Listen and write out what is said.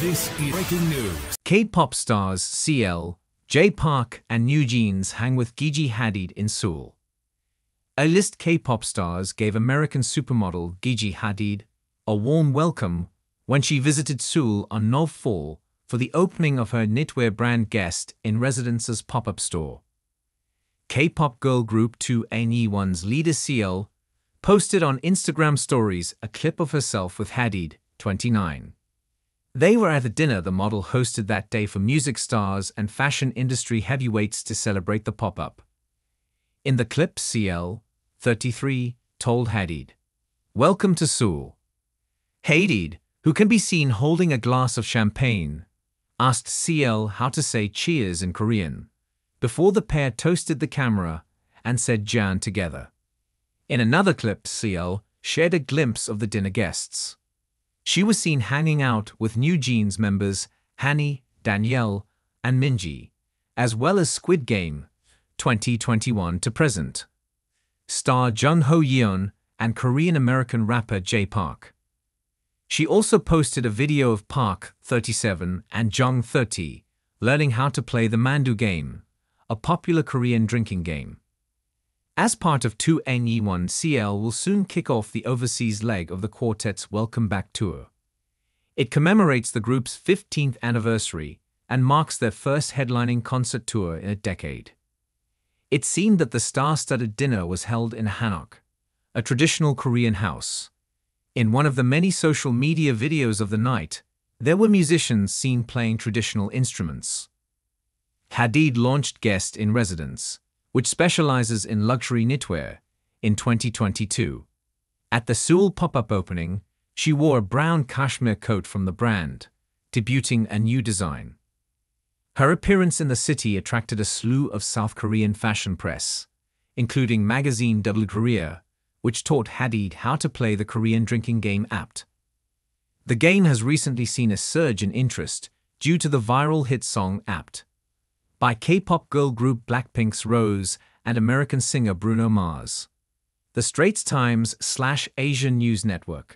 This is breaking news. K-pop stars CL, Jay Park, and NewJeans hang with Gigi Hadid in Seoul. A-list K-pop stars gave American supermodel Gigi Hadid a warm welcome when she visited Seoul on Nov 4 for the opening of her knitwear brand Guest in Residence's pop-up store. K-pop girl group 2NE1's leader CL posted on Instagram stories a clip of herself with Hadid, 29. They were at a dinner the model hosted that day for music stars and fashion industry heavyweights to celebrate the pop-up. In the clip, CL, 33, told Hadid, Welcome to Seoul. Hadid, who can be seen holding a glass of champagne, asked CL how to say cheers in Korean, before the pair toasted the camera and said Jan together. In another clip, CL shared a glimpse of the dinner guests. She was seen hanging out with NewJeans members Hani, Danielle, and Minji, as well as Squid Game 2021 to present. Star Jung Ho Yeon and Korean-American rapper Jay Park. She also posted a video of Park, 37, and Jung, 30, learning how to play the Mandu game, a popular Korean drinking game. As part of 2NE1, CL will soon kick off the overseas leg of the quartet's Welcome Back tour. It commemorates the group's 15th anniversary and marks their first headlining concert tour in a decade. It seemed that the star-studded dinner was held in Hanok, a traditional Korean house. In one of the many social media videos of the night, there were musicians seen playing traditional instruments. Hadid launched Guest in Residence, which specializes in luxury knitwear, in 2022. At the Seoul pop-up opening, she wore a brown cashmere coat from the brand, debuting a new design. Her appearance in the city attracted a slew of South Korean fashion press, including magazine W Korea, which taught Hadid how to play the Korean drinking game Apt. The game has recently seen a surge in interest due to the viral hit song Apt by K-pop girl group Blackpink's Rose and American singer Bruno Mars. The Straits Times slash Asian News Network.